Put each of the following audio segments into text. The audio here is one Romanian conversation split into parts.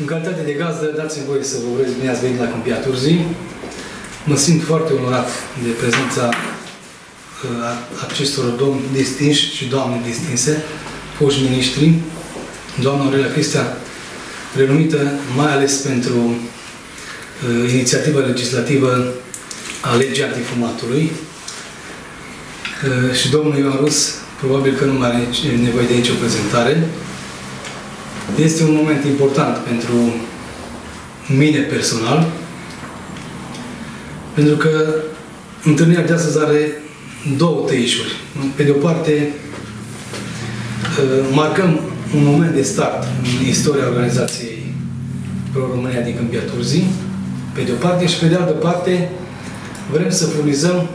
În calitate de gazdă, dați-mi voie să vă urez bine ați venit la Câmpia Turzii. Mă simt foarte onorat de prezența uh, acestor domni distinși și doamne distinse, foști miniștri, doamna Aurelia Cristea, renumită mai ales pentru uh, inițiativa legislativă a legii antifumatului uh, și domnul Ioan Rus, probabil că nu mai are nevoie de nicio prezentare. Este un moment important pentru mine personal, pentru că întâlnirea de astăzi are două tăișuri. Pe de o parte, uh, marcăm un moment de start în istoria organizației Pro-România din Câmpia Turzii, pe de o parte, și pe de altă parte, vrem să furnizăm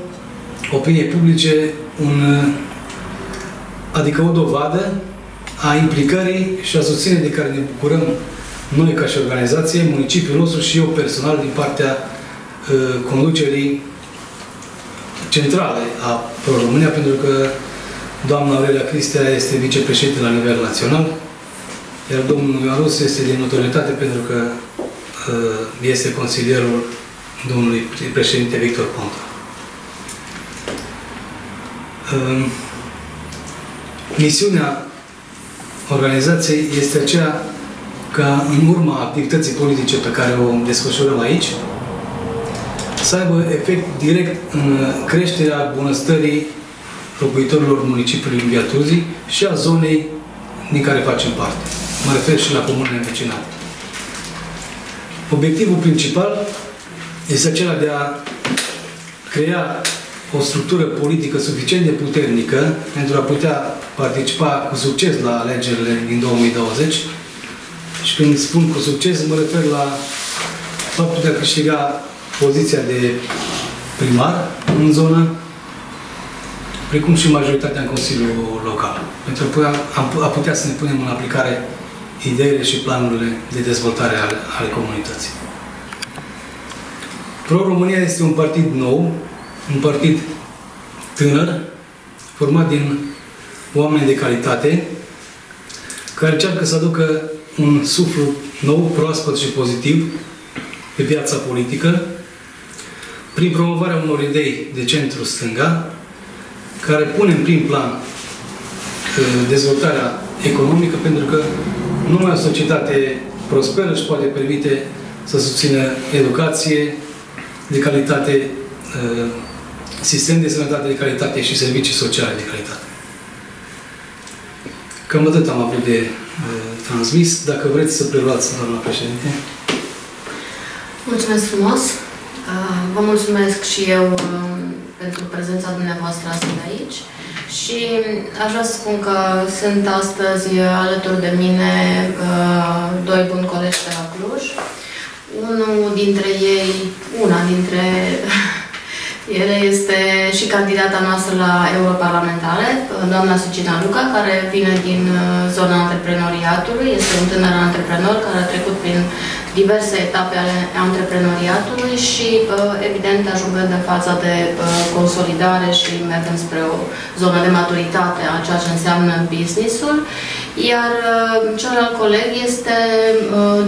opiniei publice un, adică o dovadă a implicării și a susținerii de care ne bucurăm noi ca și organizație, municipiul nostru și eu personal din partea uh, conducerii centrale a Pro-România, pentru că doamna Aurelia Cristea este vicepreședinte la nivel național, iar domnul Ioan Rus este de notorietate pentru că uh, este consilierul domnului președinte Victor Ponta. Uh, misiunea organizației este aceea ca în urma activității politice pe care o desfășurăm aici, să aibă efect direct în creșterea bunăstării locuitorilor municipiului Viatuzii și a zonei din care facem parte. Mă refer și la comunele învecinate. Obiectivul principal este acela de a crea o structură politică suficient de puternică pentru a putea participa cu succes la alegerile din 2020 și când spun cu succes, mă refer la faptul de a câștiga poziția de primar în zonă, precum și majoritatea în Consiliul Local. Pentru a putea să ne punem în aplicare ideile și planurile de dezvoltare ale, ale comunității. Pro-România este un partid nou, un partid tânăr, format din oameni de calitate, care încearcă să aducă un suflu nou, proaspăt și pozitiv pe viața politică, prin promovarea unor idei de centru-stânga, care pune în prim plan uh, dezvoltarea economică, pentru că numai o societate prosperă își poate permite să susțină educație de calitate, uh, sistem de sănătate de calitate și servicii sociale de calitate. Cam atât am avut de uh, transmis. Dacă vreți să preluați, doamna președinte. Mulțumesc frumos. Uh, vă mulțumesc și eu uh, pentru prezența dumneavoastră astăzi aici. Și aș vrea să spun că sunt astăzi alături de mine uh, doi buni colegi de la Cluj. Unul dintre ei, una dintre ele este și candidata noastră la europarlamentare, doamna Sucina Luca, care vine din uh, zona antreprenoriatului. Este un tânăr antreprenor care a trecut prin diverse etape ale antreprenoriatului și, uh, evident, ajungând în faza de uh, consolidare și mergând spre o zonă de maturitate a ceea ce înseamnă business-ul. Iar celălalt coleg este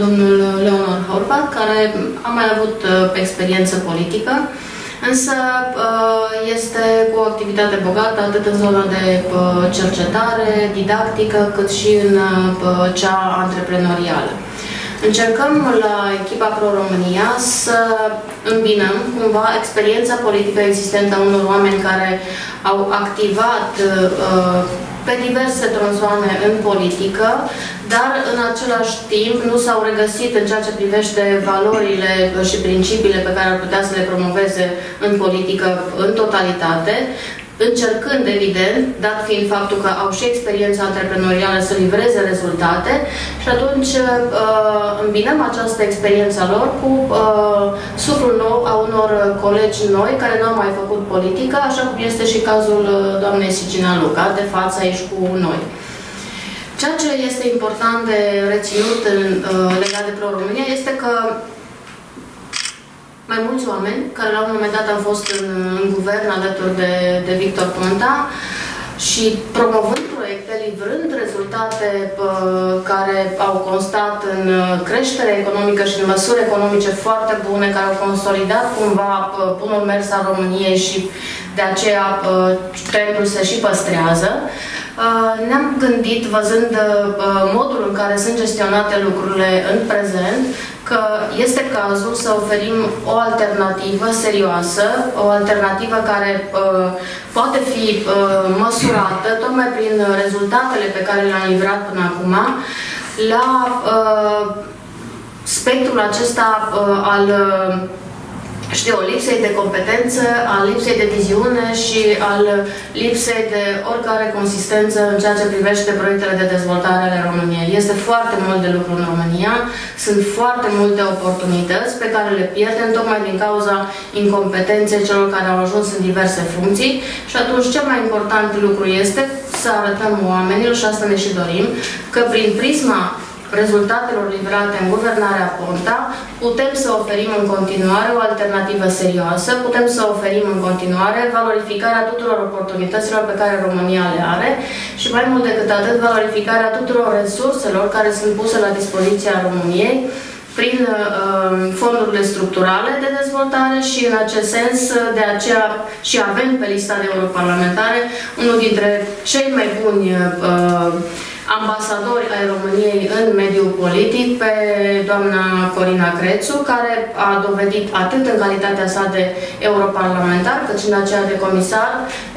domnul Leonor Horvat, care a mai avut experiență politică, însă uh, este cu o activitate bogată atât în zona de uh, cercetare, didactică, cât și în uh, cea antreprenorială. Încercăm la echipa Pro-România să îmbinăm cumva experiența politică existentă a unor oameni care au activat uh, pe diverse tronsoane în politică, dar în același timp nu s-au regăsit în ceea ce privește valorile și principiile pe care ar putea să le promoveze în politică în totalitate, încercând, evident, dat fiind faptul că au și experiența antreprenorială să livreze rezultate și atunci uh, îmbinăm această experiență lor cu uh, suflul nou a unor colegi noi care nu au mai făcut politică, așa cum este și cazul uh, doamnei Sigina Luca, de față aici cu noi. Ceea ce este important de reținut în, uh, legat de Pro-România este că mai mulți oameni care la un moment dat au fost în, în guvern alături de, de Victor Ponta și promovând proiecte delivrând rezultate care au constat în creștere economică și în măsuri economice foarte bune, care au consolidat cumva bunul mers al României și de aceea trendul se și păstrează. Ne-am gândit, văzând modul în care sunt gestionate lucrurile în prezent, că este cazul să oferim o alternativă serioasă, o alternativă care uh, poate fi uh, măsurată tocmai prin rezultatele pe care le-am livrat până acum la uh, spectrul acesta uh, al uh, știu, lipsei de competență, al lipsei de viziune și al lipsei de oricare consistență în ceea ce privește proiectele de dezvoltare ale României. Este foarte mult de lucru în România, sunt foarte multe oportunități pe care le pierdem tocmai din cauza incompetenței celor care au ajuns în diverse funcții și atunci cel mai important lucru este să arătăm oamenilor, și asta ne și dorim, că prin prisma rezultatelor livrate în guvernarea Ponta, putem să oferim în continuare o alternativă serioasă, putem să oferim în continuare valorificarea tuturor oportunităților pe care România le are și mai mult decât atât valorificarea tuturor resurselor care sunt puse la dispoziția României prin uh, fondurile structurale de dezvoltare și în acest sens de aceea și avem pe lista de europarlamentare unul dintre cei mai buni uh, ambasadori ai României în mediul politic pe doamna Corina Crețu, care a dovedit atât în calitatea sa de europarlamentar, cât și în aceea de comisar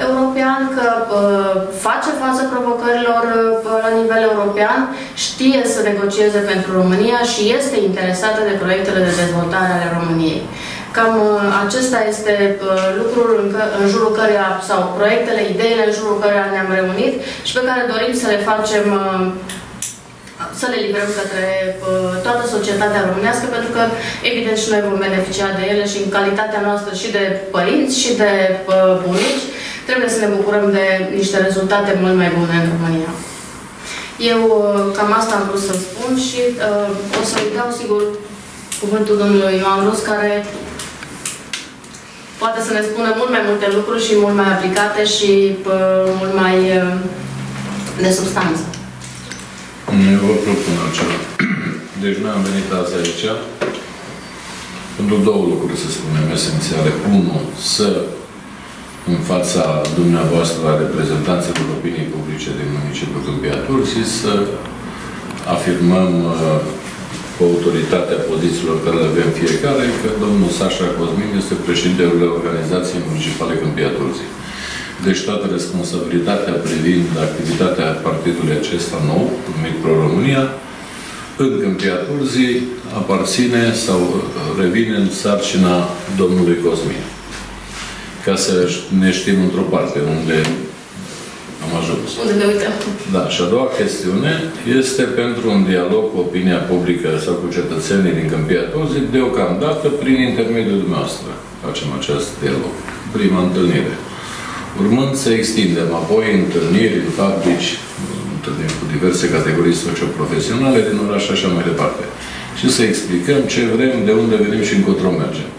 european, că uh, face față provocărilor uh, la nivel european, știe să negocieze pentru România și este interesată de proiectele de dezvoltare ale României. Cam uh, acesta este uh, lucrul în, că, în jurul căreia, sau proiectele, ideile în jurul căreia ne-am reunit și pe care dorim să le facem uh, să le livrăm către toată societatea românească, pentru că, evident, și noi vom beneficia de ele și în calitatea noastră și de părinți și de bunici, trebuie să ne bucurăm de niște rezultate mult mai bune în România. Eu cam asta am vrut să spun și uh, o să-i dau, sigur, cuvântul domnului Ioan Rus, care poate să ne spună mult mai multe lucruri și mult mai aplicate și pă, mult mai uh, de substanță. Eu vă propun altceva. Deci noi am venit azi aici pentru două lucruri, să spunem, esențiale. Unu, să în fața dumneavoastră a reprezentanților opiniei publice din municipiul Câmpia și să afirmăm uh, cu autoritatea pozițiilor care le avem fiecare, că domnul Sașa Cosmin este președintele Organizației Municipale Câmpia Turzii. Deci toată responsabilitatea privind activitatea partidului acesta nou, numit Pro-România, în Câmpia Turzii aparține sau revine în sarcina domnului Cosmin. Ca să ne știm într-o parte unde am ajuns. Unde ne uităm. Da, și a doua chestiune este pentru un dialog cu opinia publică sau cu cetățenii din Câmpia Tozii, deocamdată prin intermediul dumneavoastră facem acest dialog. Prima întâlnire. Urmând să extindem apoi întâlniri în fabrici, întâlniri cu diverse categorii socioprofesionale din oraș și așa mai departe. Și să explicăm ce vrem, de unde venim și încotro mergem.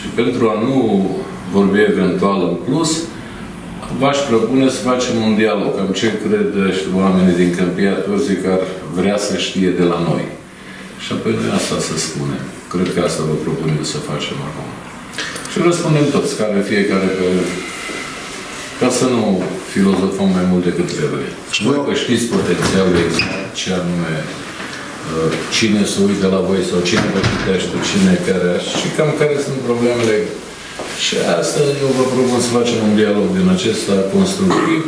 Și pentru a nu vorbi eventual în plus, v-aș propune să facem un dialog. Cam ce cred oamenii din Câmpia Turzii care vrea să știe de la noi. Și apoi noi asta să spunem. Cred că asta vă propun eu să facem acum. Și răspundem toți, care fiecare pe... ca să nu filozofăm mai mult decât trebuie. Și voi că știți potențialul exact, ce anume uh, cine se uită la voi sau cine vă citește, cine care și cam care sunt problemele și asta eu vă propun să facem un dialog din acesta constructiv,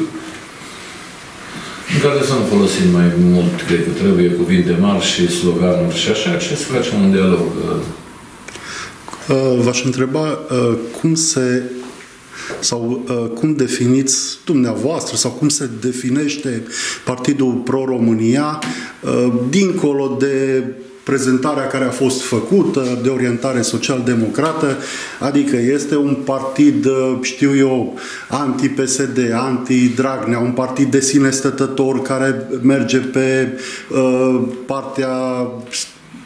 în care să nu folosim mai mult, cred că trebuie cuvinte mari și sloganuri și așa, ce să facem un dialog. Uh, uh, v-aș întreba uh, cum se sau uh, cum definiți dumneavoastră sau cum se definește Partidul Pro-România uh, dincolo de prezentarea care a fost făcută de orientare social-democrată, adică este un partid, știu eu, anti-PSD, anti-Dragnea, un partid de sine stătător care merge pe uh, partea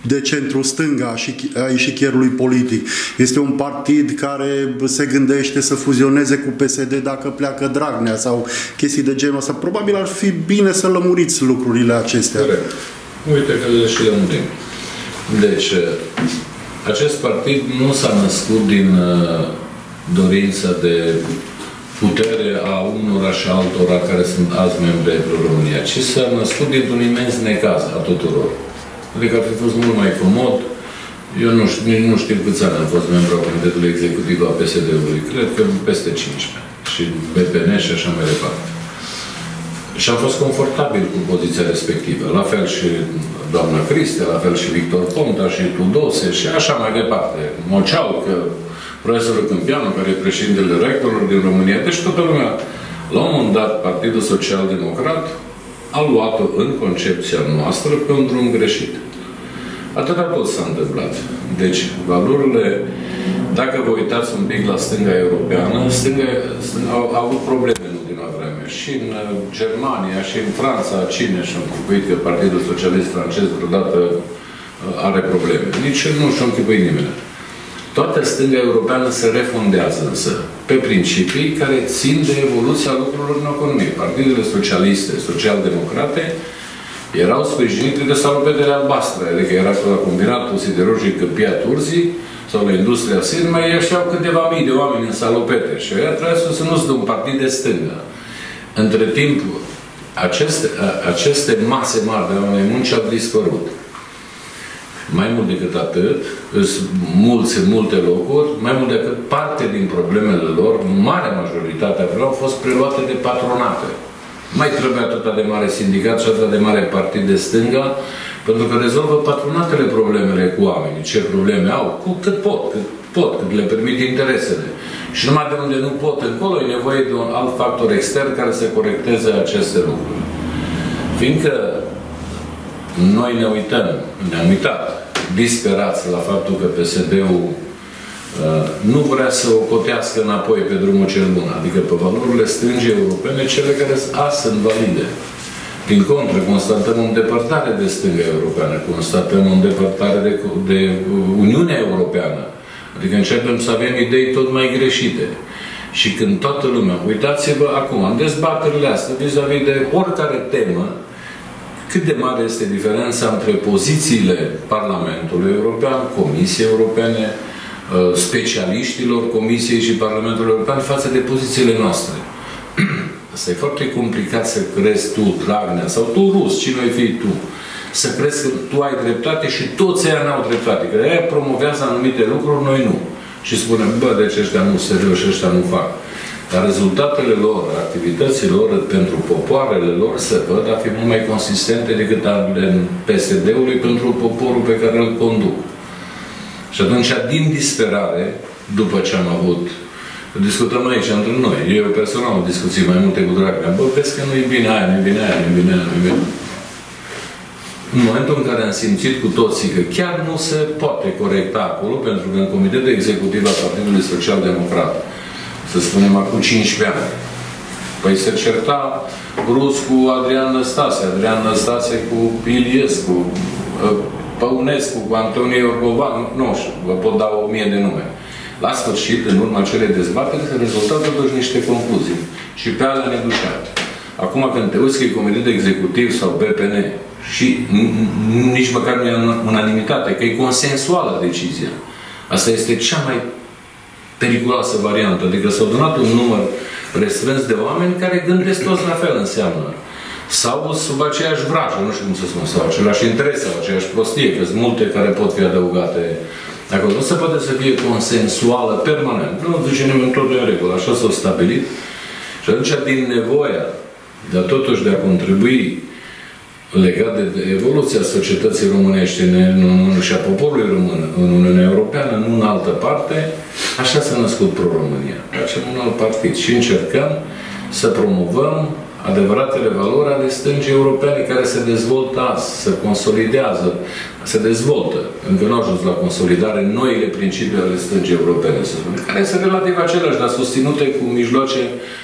de centru stânga și a ieșichierului politic. Este un partid care se gândește să fuzioneze cu PSD dacă pleacă Dragnea sau chestii de genul ăsta. Probabil ar fi bine să lămuriți lucrurile acestea. Corect. Uite că le și lămurim. Deci, acest partid nu s-a născut din uh, dorința de putere a unora și altora care sunt azi membri ai România, ci s-a născut dintr-un imens necaz a tuturor. Adică ar fi fost mult mai comod. Eu nu știu, nu știu câți ani am fost membru al Comitetului Executiv al PSD-ului. Cred că peste 15. Și BPN și așa mai departe. Și am fost confortabil cu poziția respectivă. La fel și doamna Criste, la fel și Victor Ponta și Tudose și așa mai departe. Moceau că profesorul Câmpianu, care e președintele rectorilor din România, deci toată lumea. La un moment dat, Partidul Social Democrat a luat-o în concepția noastră pe un drum greșit. Atâta tot s-a întâmplat. Deci, valorile, dacă vă uitați un pic la stânga europeană, stânga, stânga au, au avut probleme în ultima vreme. Și în uh, Germania, și în Franța, cine și-a închipuit că Partidul Socialist francez vreodată uh, are probleme. Nici nu și-a închipuit nimeni. Toată stânga europeană se refundează însă pe principii care țin de evoluția lucrurilor în economie. Partidele socialiste, social-democrate, erau sprijinite de salopetele albastre, adică era la combinatul siderurgic Câmpia Turzii sau la industria Sirma, ei ieșeau câteva mii de oameni în salopete și ea trebuie să nu de un partid de stânga. Între timp, aceste, aceste mase mari de oameni munci au dispărut. Mai mult decât atât, sunt mulți în multe locuri, mai mult decât parte din problemele lor, marea majoritate a au fost preluate de patronate. Mai trebuie atât de mare sindicat și atât de mare partid de stânga, pentru că rezolvă patronatele problemele cu oamenii. Ce probleme au? Cu cât pot, cât pot, cât le permit interesele. Și numai de unde nu pot încolo, e nevoie de un alt factor extern care să corecteze aceste lucruri. Fiindcă noi ne uităm, ne-am uitat disperați la faptul că PSD-ul uh, nu vrea să o cotească înapoi pe drumul cel bun, adică pe valorile strânge europene, cele care azi sunt valide. Din contră, constatăm o îndepărtare de stânga europeană, constatăm o îndepărtare de, de Uniunea Europeană. Adică începem să avem idei tot mai greșite. Și când toată lumea, uitați-vă acum, în dezbaterile astea, vis-a-vis -vis de oricare temă, cât de mare este diferența între pozițiile Parlamentului European, Comisiei Europene, uh, specialiștilor Comisiei și Parlamentului European față de pozițiile noastre. Asta e foarte complicat să crezi tu, Dragnea, sau tu, rus, cine ai fi tu, să crezi că tu ai dreptate și toți aia n-au dreptate. Că aia promovează anumite lucruri, noi nu. Și spunem, bă, deci ăștia nu serios, ăștia nu fac. Dar rezultatele lor, activitățile lor pentru popoarele lor se văd a fi mult mai consistente decât ale PSD-ului pentru poporul pe care îl conduc. Și atunci, din disperare, după ce am avut discutăm aici între noi. Eu personal am discuții mai multe cu Dragnea. Bă, vezi că nu-i bine aia, nu-i bine aia, nu-i bine aia, nu-i bine. În momentul în care am simțit cu toții că chiar nu se poate corecta acolo, pentru că în Comitetul Executiv al Partidului Social Democrat să spunem, acum 15 ani. Păi se certa Rus cu Adrian Năstase, Adrian Năstase cu Iliescu, ă, Păunescu cu Antonie Orgovan, nu știu, vă pot da o mie de nume. La sfârșit, în urma acelei dezbateri, se rezultă totuși niște concluzii. Și pe alea ne ducea. Acum când te uiți că e comitet executiv sau BPN și nici măcar nu e unanimitate, că e consensuală decizia. Asta este cea mai periculoasă variantă. Adică s-au donat un număr restrâns de oameni care gândesc toți la fel înseamnă. Sau sub aceeași vrajă, nu știu cum să spun, sau același interes, sau aceeași prostie, că sunt multe care pot fi adăugate acolo. Nu se poate să fie consensuală permanent. Nu zice nimeni tot în regulă, așa s-a stabilit. Și atunci, din nevoia de a totuși de a contribui legat de, de evoluția societății românești în, în, și a poporului român în Uniunea Europeană, nu în altă parte, așa s-a născut Pro-România. Facem un alt partid și încercăm să promovăm adevăratele valori ale stângii europene care se dezvoltă azi, se consolidează, se dezvoltă. Încă nu au ajuns la consolidare noile principii ale stângii europene, să spunem, care sunt relativ aceleași, dar susținute cu mijloace,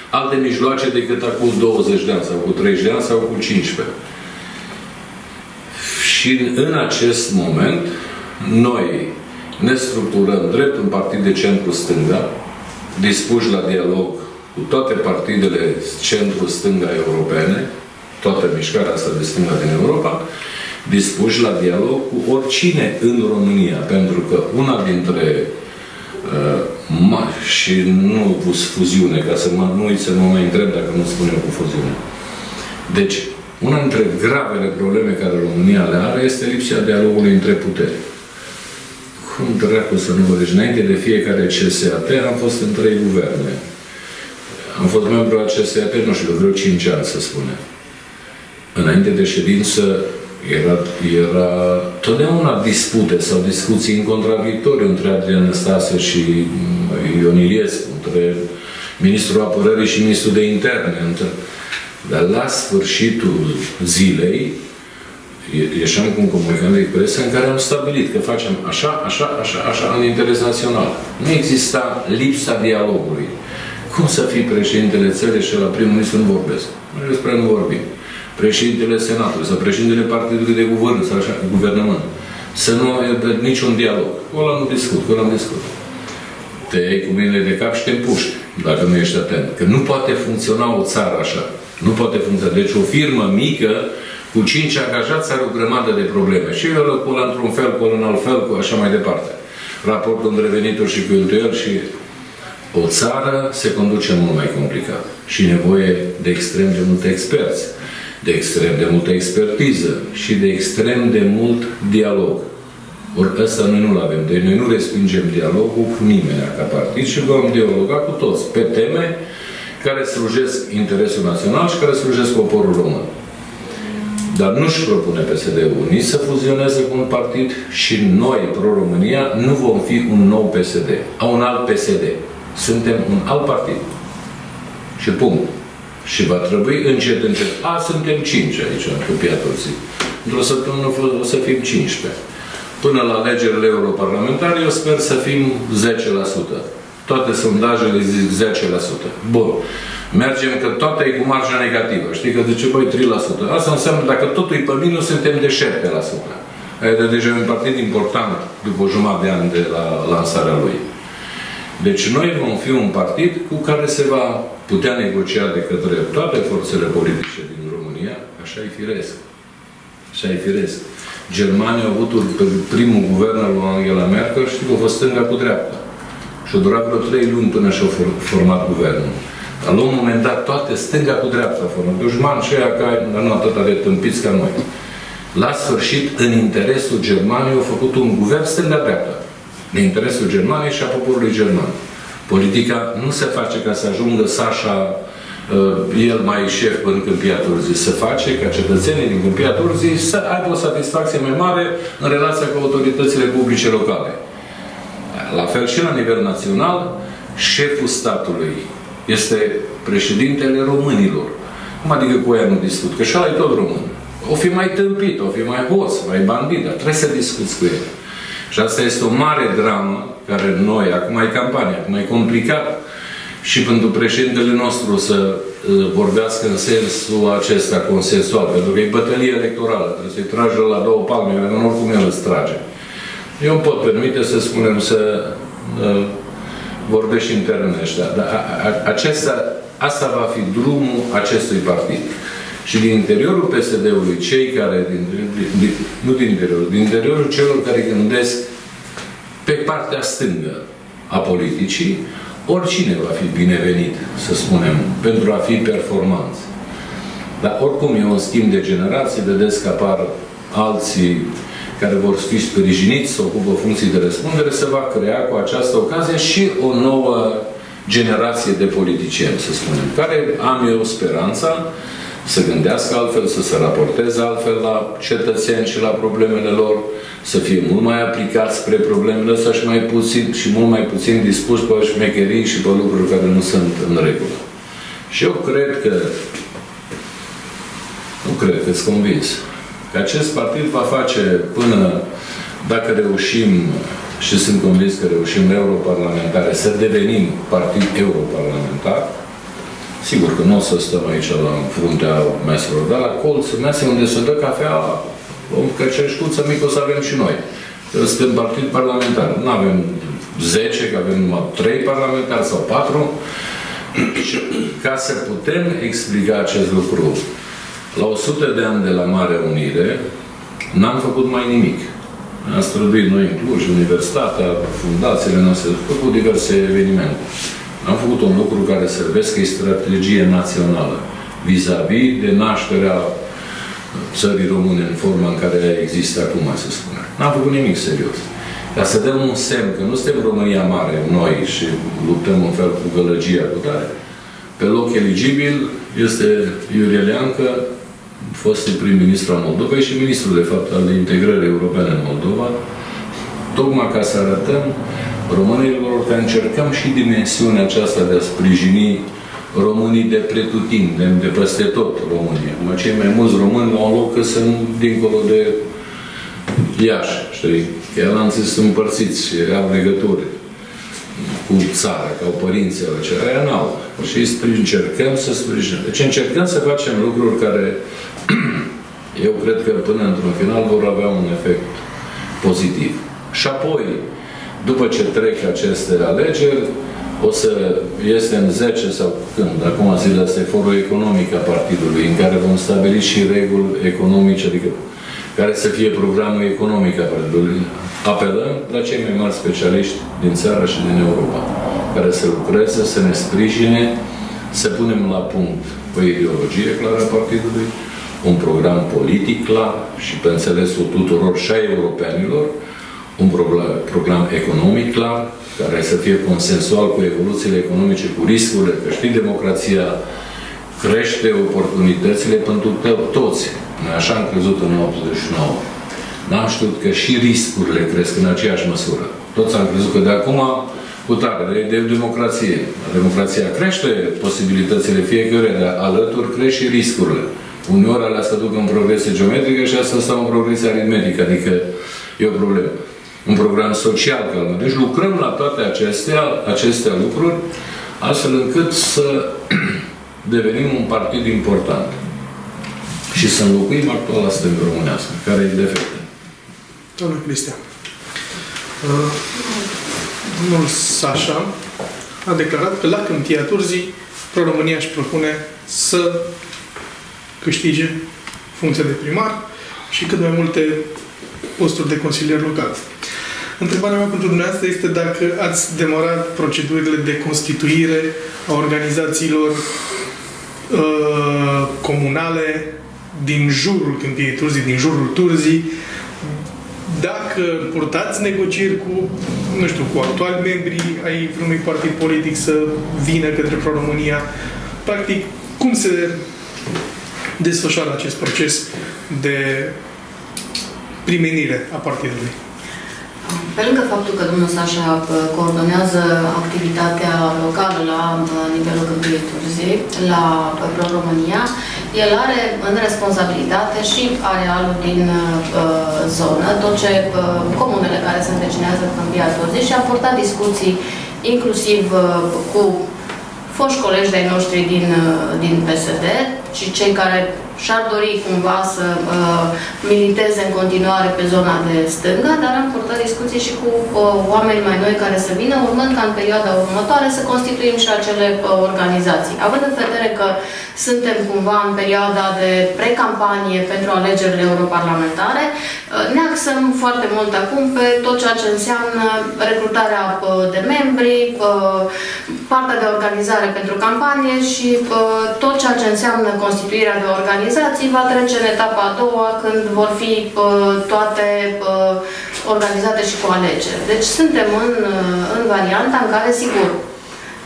alte mijloace decât acum 20 de ani, sau cu 30 de ani, sau cu 15. Și în acest moment, noi ne structurăm drept un partid de centru-stânga, dispuși la dialog cu toate partidele centru-stânga europene, toată mișcarea asta de stânga din Europa, dispuși la dialog cu oricine în România, pentru că una dintre uh, și nu fuziune, ca să mă, nu uit să mă mai întreb dacă nu spun eu cu fuziune. Deci, una dintre gravele probleme care România le are este lipsa dialogului între puteri. Cum dracu să nu vă deci înainte de fiecare CSAT am fost în trei guverne. Am fost membru al CSAT, nu știu, vreo 5 ani, să spunem. Înainte de ședință era, era totdeauna dispute sau discuții în contradictoriu între Adrian Năstase și mm, Ion Iliescu, între ministrul apărării și ministrul de interne. Între... Dar la sfârșitul zilei, ieșeam cu un comunicat de presă în care am stabilit că facem așa, așa, așa, așa în interes național. Nu exista lipsa dialogului. Cum să fii președintele țării și la primul ministru nu vorbesc? Noi despre nu vorbim. Președintele Senatului sau președintele Partidului de Guvern sau așa, guvernământ. Să nu aibă niciun dialog. Cu ăla nu discut, cu ăla nu discut. Te iei cu mine de cap și te împuști, dacă nu ești atent. Că nu poate funcționa o țară așa. Nu poate funcționa. Deci o firmă mică cu cinci angajați are o grămadă de probleme. Și eu cu ăla într-un fel, cu ăla în alt fel, cu așa mai departe. Raportul între venituri și cheltuieli și o țară se conduce mult mai complicat și nevoie de extrem de multe experți, de extrem de multă expertiză și de extrem de mult dialog. Ori ăsta noi nu-l avem. Deci noi nu respingem dialogul cu nimeni ca partid și vom dialoga cu toți pe teme care slujesc interesul național și care slujesc poporul român. Dar nu-și propune PSD-ul nici să fuzioneze cu un partid și noi, Pro-România, nu vom fi un nou PSD, a un alt PSD. Suntem un alt partid. Și punct. Și va trebui încet, încet. A, suntem cinci aici, în Câmpiatorzii. Într-o săptămână o să fim 15. Până la alegerile europarlamentare, eu sper să fim 10%. Toate sondajele zic 10%. Bun. Mergem că toată e cu marja negativă. Știi că zice, băi, 3%. Asta înseamnă, dacă totul e pe minus, suntem de 7%. Adică deja e un partid important după o jumătate de ani de la lansarea lui. Deci noi vom fi un partid cu care se va putea negocia de către toate forțele politice din România, așa e firesc. Așa e firesc. Germania a avut primul guvern al lui Angela Merkel și a fost stânga cu dreapta. Și a durat vreo trei luni până și-a format guvernul. Dar la un moment dat toate stânga cu dreapta format. Dușman și aia ca, dar nu atât de tâmpiți ca noi. La sfârșit, în interesul Germaniei, au făcut un guvern stânga-dreapta. În interesul Germaniei și a poporului german. Politica nu se face ca să ajungă Sasha uh, el mai șef în Câmpia Turzii. Se face ca cetățenii din Câmpia Turzii să aibă o satisfacție mai mare în relația cu autoritățile publice locale. La fel și la nivel național, șeful statului este președintele românilor. Cum adică cu aia nu discut? Că și ăla e tot român. O fi mai tâmpit, o fi mai hoț, mai bandit, dar trebuie să discuți cu el. Și asta este o mare dramă care noi, acum e campania, acum e complicat și pentru președintele nostru să uh, vorbească în sensul acesta consensual, pentru că e bătălie electorală, trebuie să-i trage la două palme, pentru că oricum el îți trage. Eu îmi pot permite să spunem să uh, vorbești în termenii ăștia, dar a, a, acesta, asta va fi drumul acestui partid. Și din interiorul PSD-ului, cei care, din, din, nu din interiorul, din interiorul celor care gândesc pe partea stângă a politicii, oricine va fi binevenit, să spunem, pentru a fi performanți. Dar oricum e un schimb de generații, vedeți că apar alții care vor fi sprijiniți să ocupă funcții de răspundere, se va crea cu această ocazie și o nouă generație de politicieni, să spunem, care am eu speranța să gândească altfel, să se raporteze altfel la cetățeni și la problemele lor, să fie mult mai aplicați spre problemele astea și mai puțin și mult mai puțin dispuși pe șmecherii și pe lucruri care nu sunt în regulă. Și eu cred că nu cred că sunt convins că acest partid va face până, dacă reușim, și sunt convins că reușim europarlamentare, să devenim partid europarlamentar, sigur că nu o să stăm aici la fruntea meselor, dar la colț, mese unde se dă cafea o căceșcuță mică o să avem și noi. Suntem partid parlamentar. Nu avem 10, că avem numai 3 parlamentari sau 4. Ca să putem explica acest lucru la 100 de ani de la Mare Unire, n-am făcut mai nimic. Am străduit noi în Cluj, Universitatea, fundațiile noastre, am făcut diverse evenimente. Am făcut un lucru care servesc că e strategie națională vis-a-vis -vis de nașterea țării române în forma în care există acum, să spune. N-am făcut nimic serios. Ca să dăm un semn că nu suntem România mare, noi, și luptăm în fel cu gălăgia cu tare. Pe loc eligibil este Iurie Leancă, fost prim-ministru al Moldovei și ministrul, de fapt, al integrării europene în Moldova, tocmai ca să arătăm românilor că încercăm și dimensiunea aceasta de a sprijini românii de pretutindeni, de peste tot România. Mă, cei mai mulți români au loc că sunt dincolo de Iași, știi? Chiar am zis împărțiți și au legături cu țara, ca au părinții au ce aia n-au. Și încercăm să sprijinim. Deci încercăm să facem lucruri care eu cred că până într-un final vor avea un efect pozitiv. Și apoi, după ce trec aceste alegeri, o să este în 10 sau când, acum zilele astea, forul economic a partidului, în care vom stabili și reguli economice, adică care să fie programul economic al partidului. Apelăm la cei mai mari specialiști din țară și din Europa, care să lucreze, să ne sprijine, să punem la punct o ideologie clară a partidului, un program politic clar și pe înțelesul tuturor și a europenilor, un program economic clar, care să fie consensual cu evoluțiile economice, cu riscurile, că știi, democrația crește oportunitățile pentru toți. Noi așa am crezut în 89. N-am știut că și riscurile cresc în aceeași măsură. Toți am crezut că de acum cu tare, de, de democrație. Democrația crește posibilitățile fiecare, dar alături crește și riscurile. Uneori alea se duc în progresie geometrică și asta stau în progresie aritmetică, adică e o problemă un program social calmă. Deci lucrăm la toate acestea, acestea lucruri, astfel încât să devenim un partid important și să înlocuim actuala stângă românească, care e defectă. Domnul Cristian, uh, domnul Sașa a declarat că la Câmpia Turzii Pro-România își propune să câștige funcția de primar și cât mai multe posturi de consilier local. Întrebarea mea pentru dumneavoastră este dacă ați demarat procedurile de constituire a organizațiilor uh, comunale din jurul Câmpiei Turzii, din jurul Turzii, dacă purtați negocieri cu, nu știu, cu actuali membri ai vreunui partid politic să vină către Pro-România, practic, cum se desfășoară acest proces de primenire a partidului? Pe lângă faptul că domnul Sașa uh, coordonează activitatea locală la uh, nivelul Câmpiei Turzii, la uh, Pro-România, el are în responsabilitate și arealul din uh, zonă, tot ce uh, comunele care se învecinează Câmpia Turzii și a purtat discuții inclusiv uh, cu foști colegi de-ai noștri din, din PSD și cei care și-ar dori cumva să uh, militeze în continuare pe zona de stânga, dar am purtat discuții și cu uh, oameni mai noi care să vină, urmând ca în perioada următoare să constituim și acele uh, organizații. Având în vedere că suntem cumva în perioada de precampanie pentru alegerile europarlamentare, uh, ne axăm foarte mult acum pe tot ceea ce înseamnă recrutarea uh, de membri, uh, partea de organizare pentru campanie și uh, tot ceea ce înseamnă constituirea de organizații organizații va trece în etapa a doua, când vor fi toate organizate și cu alegeri. Deci suntem în, în varianta în care, sigur,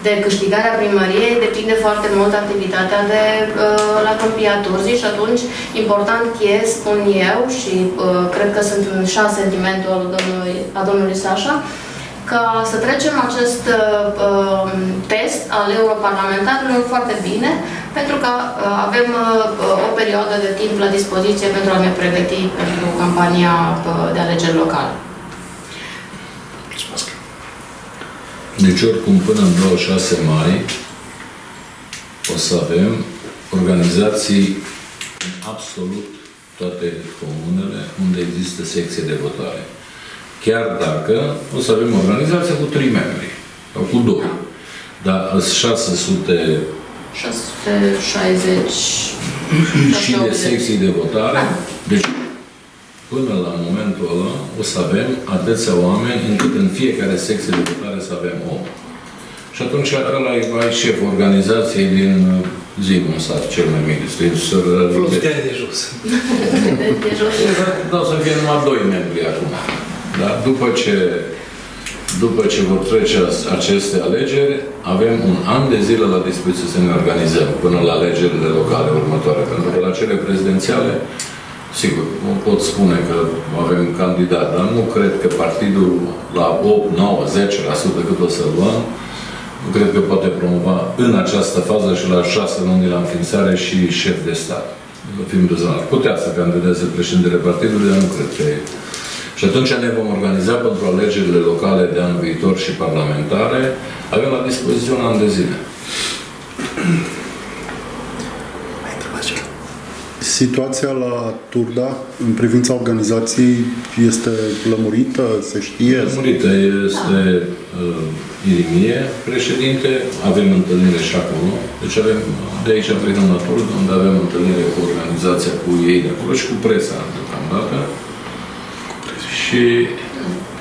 de câștigarea primăriei depinde foarte mult activitatea de uh, la Câmpia Turzii și atunci important e, spun eu, și uh, cred că sunt în așa sentimentul domnului, a domnului Sașa, ca să trecem acest uh, test al europarlamentarilor foarte bine, pentru că uh, avem uh, o perioadă de timp la dispoziție pentru a ne pregăti pentru campania uh, de alegeri locale. Mulțumesc. Deci oricum până în 26 mai o să avem organizații în absolut toate comunele unde există secție de votare. Chiar dacă o să avem organizația cu trei membri, sau cu doi. Dar 600 660 și de secții de votare. Deci, până la momentul ăla, o să avem atâția oameni încât în fiecare secție de votare să avem om. Și atunci ăla e mai șef organizației din zi, cum stat cel mai mic, din Plus de de jos. de jos. Da, să fie numai doi membri acum. Dar după ce după ce vor trece aceste alegeri, avem un an de zile la dispoziție să ne organizăm până la alegerile locale următoare. Pentru că la cele prezidențiale, sigur, nu pot spune că avem candidat, dar nu cred că partidul la 8, 9, 10% cât o să luăm, nu cred că poate promova în această fază și la șase luni de la înființare și șef de stat. Fim rezonat. Putea să candideze președintele partidului, dar nu cred că e și atunci ne vom organiza pentru alegerile locale de anul viitor și parlamentare. Avem la dispoziție un an de zile. Situația la Turda, în privința organizației, este lămurită, se știe? Lămurită este uh, Irimie, președinte, avem întâlnire și acolo. Deci avem, de aici plecăm la Turda, unde avem întâlnire cu organizația, cu ei de acolo și cu presa deocamdată. Și...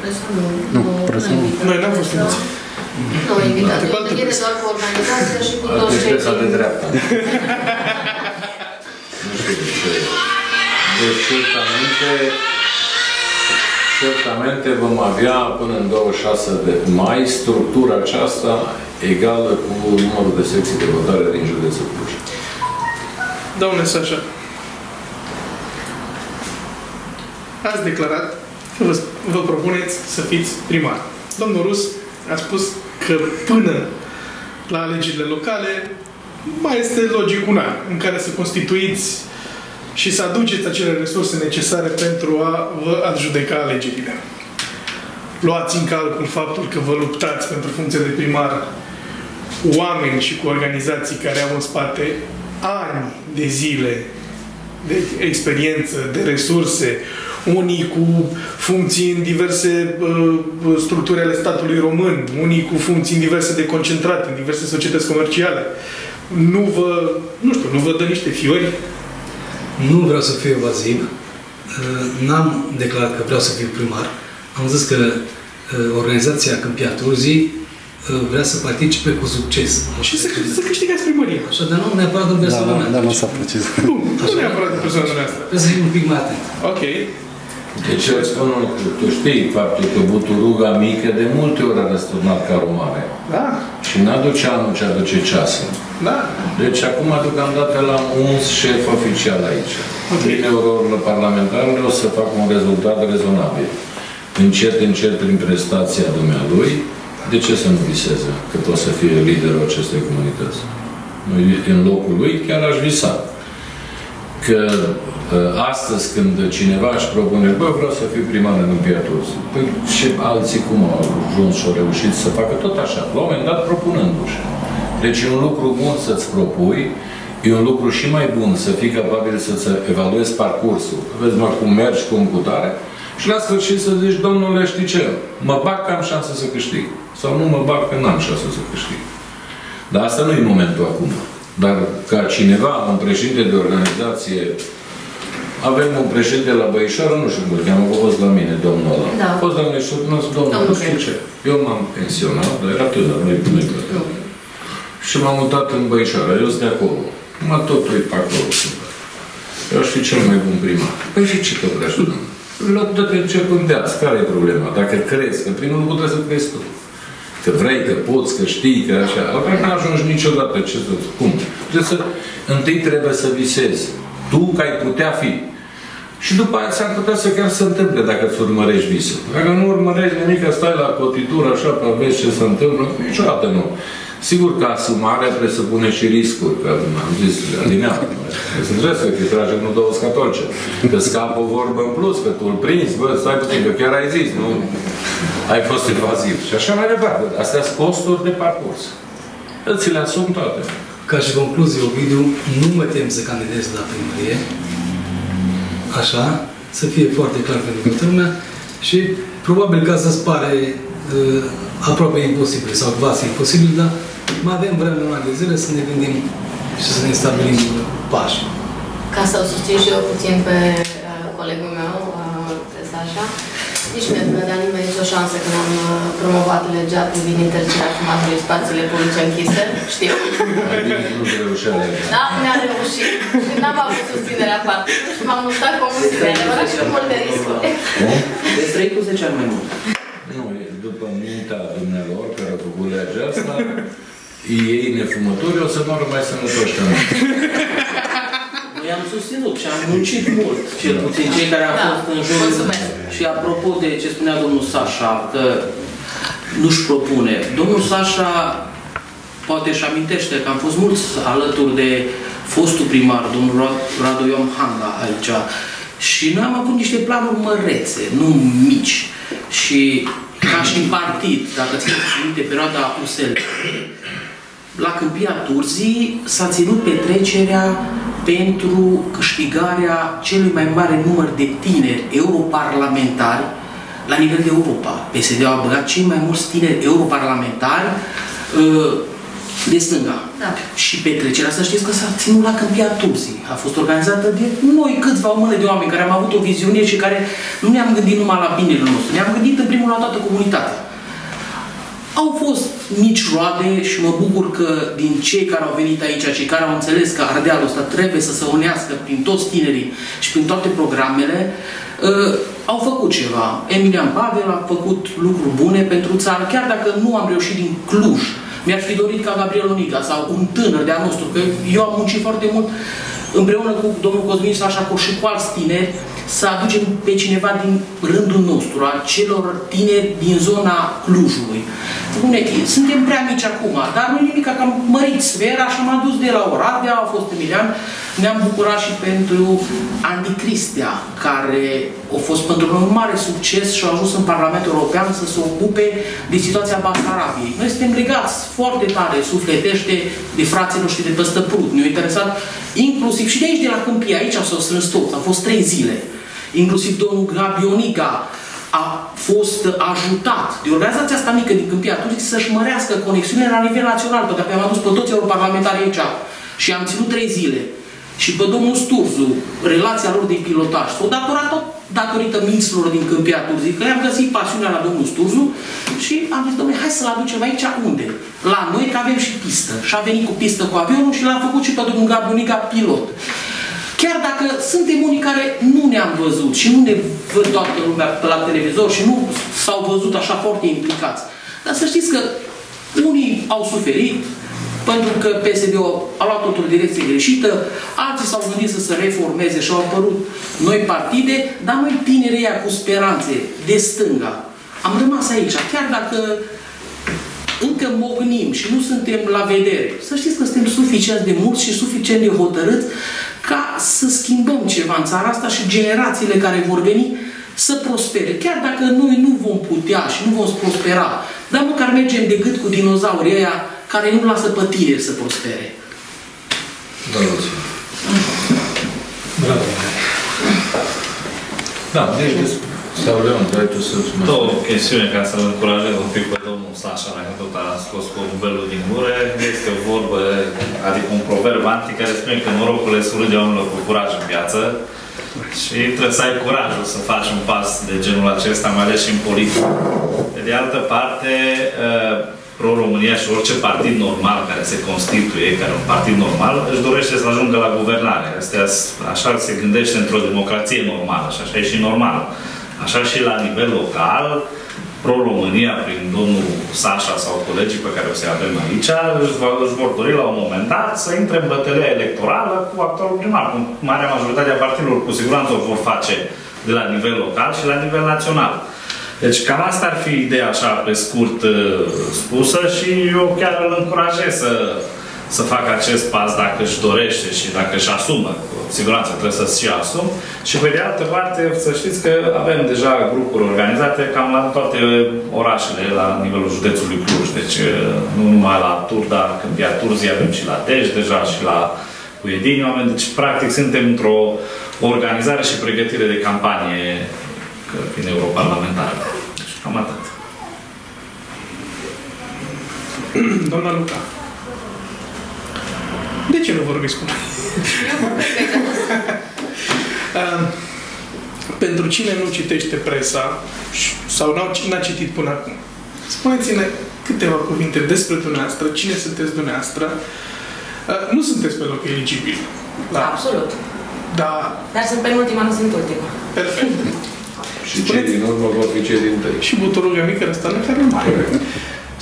Presa nu. Nu, presa nu. Noi n-am fost Nu, Nu, invitat. Cu Eu altă întâlnire presă. doar cu organizația și cu toți Atunci cei presa de din... dreapta. nu știu de ce. Deci, certamente, certamente vom avea până în 26 de mai structura aceasta egală cu numărul de secții de votare din județul Cluj. Domnule Sașa, ați declarat că vă, vă propuneți să fiți primar. Domnul Rus a spus că până la alegerile locale mai este logic un an în care să constituiți și să aduceți acele resurse necesare pentru a vă adjudeca alegerile. Luați în calcul faptul că vă luptați pentru funcția de primar oameni și cu organizații care au în spate ani de zile de experiență, de resurse, unii cu funcții în diverse uh, structuri ale statului român, unii cu funcții în diverse de concentrat, în diverse societăți comerciale. Nu vă, nu știu, nu vă dă niște fiori? Nu vreau să fiu evaziv. Uh, N-am declarat că vreau să fiu primar. Am zis că uh, organizația Câmpia Turzii uh, vrea să participe cu succes. Și să, să câștigați primăria. Așa, dar nu neapărat în Da, persoana da, mea. da, nu s-a precizat. Bun, nu neapărat de persoana noastră. Trebuie să fim un pic mai atent. Ok. Deci îți spun un lucru. Tu știi faptul că buturuga mică de multe ori a răsturnat carul mare. Da, Și n-aduce anul ce aduce ceasul. da. Deci acum deocamdată l-am uns șef oficial aici. Prin eurorile parlamentare o să fac un rezultat rezonabil. Încet, încet, prin prestația dumnealui, de ce să nu viseze că poate să fie liderul acestei comunități? Noi, în locul lui, chiar aș visa. Că uh, astăzi când cineva își propune, bă, vreau să fiu primar în Piatus, păi și alții cum au ajuns și au reușit să facă tot așa, la un moment dat propunându-și. Deci e un lucru bun să-ți propui, e un lucru și mai bun să fii capabil să-ți evaluezi parcursul. Vezi, mă, cum mergi, cum cu tare, și la sfârșit să zici, domnule, știi ce, mă bag că am șansă să câștig. Sau nu mă bag că n-am șansă să câștig. Dar asta nu e momentul acum. Dar ca cineva, un președinte de organizație, avem un președinte la Băișoară, nu știu cum îl cheamă, a fost la mine, domnul ăla. Da. A fost la mine și a spus, domnul, Domnul nu știu Creu. ce. Eu m-am pensionat, dar era tânăr, nu-i nu Nu. Și m-am mutat în Băișoară, eu sunt de acolo. Mă tot uit pe acolo. Eu aș fi cel mai bun primar. Păi și ce că vreau să Loc de te începând de azi. Care e problema? Dacă crezi, că primul lucru trebuie să crezi tu. Că vrei, că poți, că știi, că așa. Altfel nu ajungi niciodată. Ce să Cum? Trebuie să, întâi trebuie să visezi. Tu că ai putea fi. Și după aia s-ar putea să chiar se întâmple dacă îți urmărești visul. Dacă nu urmărești nimic, că stai la cotitură așa, pe vezi ce se întâmplă, niciodată nu. Sigur că asumarea presupune și riscuri, că am zis, alineat. Să trebuie să fii trage nu două scatolce. Că scapă o vorbă în plus, că tu îl prinzi, bă, stai puțin, că chiar ai zis, nu? Ai fost invaziv. Și așa mai departe. Astea sunt costuri de parcurs. Îți le asum toate. Ca și concluzie, Ovidiu, nu mă tem să candidez la primărie. așa, să fie foarte clar pentru toată lumea și probabil că asta îți pare uh, aproape imposibil sau quasi imposibil, dar mai avem vreme un an de zile să ne gândim și să ne stabilim pași. Ca să o susțin și eu puțin pe uh, colegul meu, uh, pe Sasha, nici nu ne dea nimeni nicio șansă când am uh, promovat legea privind interzicerea fumatului în spațiile publice închise. Știu. Nu reușea Da, mi-a reușit. Și n-am avut susținerea partidului și m-am mutat comisiile. Adevărat și cu multe riscuri. De 3 cu 10 ani mai mult. Nu, e după mintea dumnealor care a făcut legea asta, ei nefumători o să moară mai sănătoși ca noi. Noi am susținut și am muncit mult, cel puțin cei care au Da, fost în jur. mulțumesc. Și apropo de ce spunea domnul Sașa, că nu-și propune. Domnul Sașa poate își amintește că am fost mulți alături de fostul primar, domnul Ra- Radu Ion Hanga aici. Și noi am avut niște planuri mărețe, nu mici. Și ca și în partid, dacă țineți minte perioada USL, la Câmpia Turzii s-a ținut petrecerea pentru câștigarea celui mai mare număr de tineri europarlamentari la nivel de Europa. PSD a băgat cei mai mulți tineri europarlamentari uh, de stânga. Da. Și petrecerea, să știți că s-a ținut la Câmpia Turzii. A fost organizată de noi câțiva o mână de oameni care am avut o viziune și care nu ne-am gândit numai la binele nostru, ne-am gândit în primul la toată comunitatea. Au fost mici roade și mă bucur că din cei care au venit aici, cei care au înțeles că Ardealul ăsta trebuie să se unească prin toți tinerii și prin toate programele, uh, au făcut ceva. Emilian Pavel a făcut lucruri bune pentru țară, chiar dacă nu am reușit din Cluj. Mi-aș fi dorit ca Gabriel Oniga sau un tânăr de-a nostru, că eu am muncit foarte mult împreună cu domnul Cosmin Sașaco și cu alți tineri, să aducem pe cineva din rândul nostru, a celor tineri din zona Clujului. Spune, suntem prea mici acum, dar nu nimic, că am mărit sfera și am adus de la Oradea, a fost Emilian, ne-am bucurat și pentru Andy Cristea, care a fost pentru noi un mare succes și a ajuns în Parlamentul European să se ocupe de situația Basarabiei. Noi suntem legați foarte tare, sufletește, de frații noștri de păstă Prut. Ne-au interesat inclusiv și de aici, de la Câmpie, aici s-au strâns toți, au fost trei zile. Inclusiv domnul Gabionica a fost ajutat de organizația asta mică din Câmpia Turzii să-și mărească conexiunile la nivel național, pentru că am adus pe toți europarlamentarii aici și am ținut trei zile. Și pe domnul Sturzu, relația lor de pilotaj, s-o datorat tot datorită minților din Câmpia Turzii, că i-am găsit pasiunea la domnul Sturzu și am zis, domnule, hai să-l aducem aici, unde? La noi, că avem și pistă. Și a venit cu pistă cu avionul și l-am făcut și pe domnul Gabunica pilot. Chiar dacă suntem unii care nu ne-am văzut și nu ne văd toată lumea pe la televizor și nu s-au văzut așa foarte implicați. Dar să știți că unii au suferit pentru că PSD-ul a luat într-o direcție greșită, alții s-au gândit să se reformeze și au apărut noi partide, dar noi tinerii ăia cu speranțe de stânga. Am rămas aici, chiar dacă încă mognim și nu suntem la vedere. Să știți că suntem suficient de mulți și suficient de hotărâți ca să schimbăm ceva în țara asta și generațiile care vor veni să prospere. Chiar dacă noi nu vom putea și nu vom prospera, dar măcar mergem de gât cu dinozaurii ăia care nu lasă pe tineri să prospere. Da, mulțumesc. Bravo. Da, deci despre... Sau Leon, vrei tu să spui? Două chestiuni ca să-l încurajez un pic pe domnul Sașa, dacă tot a scos cu belul din gură. Este o vorbă, adică un proverb antic care spune că norocul le surâde oamenilor cu curaj în viață. Și trebuie să ai curajul să faci un pas de genul acesta, mai ales și în politică. Pe de altă parte, uh, Pro-România și orice partid normal care se constituie, care e un partid normal, își dorește să ajungă la guvernare. Astea, așa se gândește într-o democrație normală și așa e și normal. Așa și la nivel local, Pro-România, prin domnul Sașa sau colegii pe care o să-i avem aici, își, va, își vor dori la un moment dat să intre în bătălia electorală cu actorul primar. Cu marea majoritate a partidelor cu siguranță o vor face de la nivel local și la nivel național. Deci cam asta ar fi ideea așa pe scurt uh, spusă și eu chiar îl încurajez să, să facă acest pas dacă își dorește și dacă își asumă. Cu siguranță trebuie să-și și asum. Și pe de altă parte, să știți că avem deja grupuri organizate cam la toate orașele la nivelul județului Cluj. Deci uh, nu numai la Turda, Câmpia Turzii, avem și la Dej deja și la cu edini oameni, deci practic suntem într-o organizare și pregătire de campanie că fiind europarlamentar. Deci cam atât. Doamna Luca. De ce nu vorbiți cu noi? Uh, Pentru cine nu citește presa și- sau n-a, n-a citit până acum, spuneți-ne câteva cuvinte despre dumneavoastră, cine sunteți dumneavoastră. Uh, Nu sunteți pe loc eligibil. Da. Absolut. Da, Dar sunt penultima, nu sunt ultima. perfect. Și cei din urmă vor fi cei din tăi. Și butorul mică ăsta nu care mai.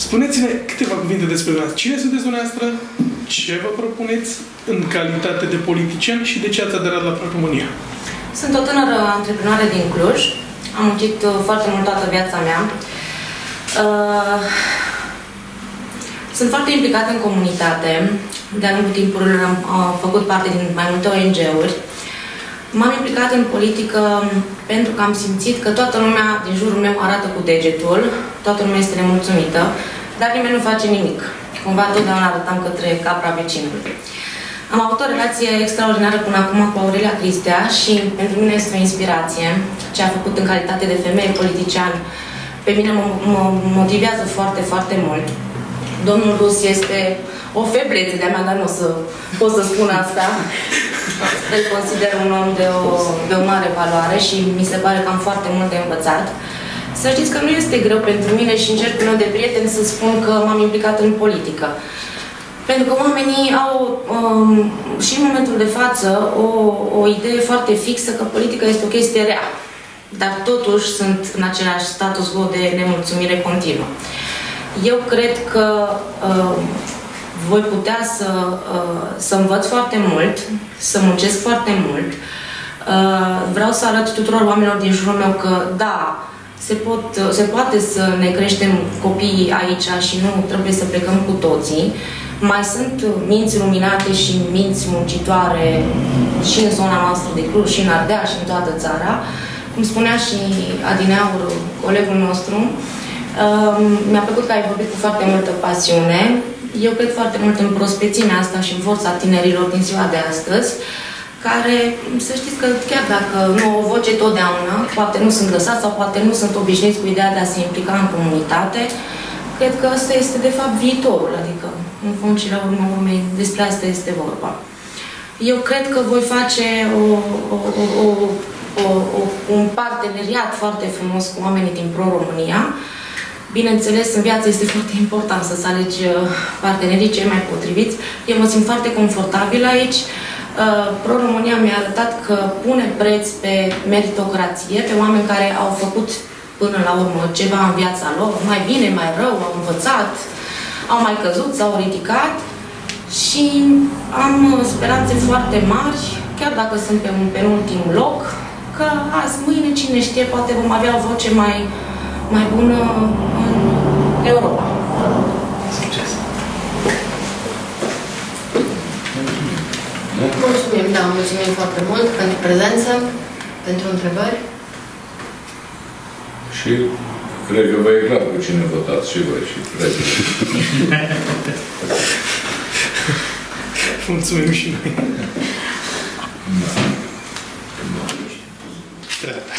Spuneți-ne câteva cuvinte despre dumneavoastră. Cine sunteți dumneavoastră? Ce vă propuneți în calitate de politician și de ce ați aderat la Pro-România? Sunt o tânără antreprenoare din Cluj. Am muncit uh, foarte mult toată viața mea. Uh, Sunt foarte implicată în comunitate. De-a lungul timpurilor am uh, făcut parte din mai multe ONG-uri. M-am implicat în politică pentru că am simțit că toată lumea din jurul meu arată cu degetul, toată lumea este nemulțumită, dar nimeni nu face nimic. Cumva totdeauna arătam către capra vecinului. Am avut o relație extraordinară până acum cu Aurelia Cristea și pentru mine este o inspirație. Ce a făcut în calitate de femeie politician pe mine mă, mă motivează foarte, foarte mult. Domnul Rus este o feblețe de-a mea, dar nu o să pot să spun asta. Îl consider un om de o, de o mare valoare și mi se pare că am foarte mult de învățat. Să știți că nu este greu pentru mine și în cercul meu de prieteni să spun că m-am implicat în politică. Pentru că oamenii au um, și în momentul de față o, o idee foarte fixă că politica este o chestie rea. Dar totuși sunt în același status quo de nemulțumire continuă. Eu cred că uh, voi putea să, uh, să învăț foarte mult, să muncesc foarte mult. Uh, vreau să arăt tuturor oamenilor din jurul meu că, da, se, pot, se poate să ne creștem copiii aici și nu trebuie să plecăm cu toții. Mai sunt minți luminate și minți muncitoare și în zona noastră de Cluj, și în Ardeal, și în toată țara. Cum spunea și Adineaur, colegul nostru, um, mi-a plăcut că ai vorbit cu foarte multă pasiune. Eu cred foarte mult în prospețimea asta și în forța tinerilor din ziua de astăzi, care, să știți că chiar dacă nu au o voce totdeauna, poate nu sunt lăsați sau poate nu sunt obișnuiți cu ideea de a se implica în comunitate, cred că ăsta este de fapt viitorul, adică în fond și la urma urmei despre asta este vorba. Eu cred că voi face o, o, o, o, o, o, un parteneriat foarte frumos cu oamenii din Pro-România. Bineînțeles, în viață este foarte important să-ți alegi uh, partenerii cei mai potriviți. Eu mă simt foarte confortabil aici. Uh, Pro-România mi-a arătat că pune preț pe meritocrație, pe oameni care au făcut până la urmă ceva în viața lor, mai bine, mai rău, au învățat, au mai căzut, s-au ridicat și am uh, speranțe foarte mari, chiar dacă sunt pe un penultim loc, că azi, mâine, cine știe, poate vom avea o voce mai, mai bună în Europa. Succes! Mulțumim, da, mulțumim foarte mult pentru prezență, pentru întrebări. Și cred că vă e clar cu cine votați și voi și cred. mulțumim și noi. Da. Da.